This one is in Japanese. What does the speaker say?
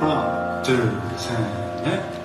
ワン、ツー、セ、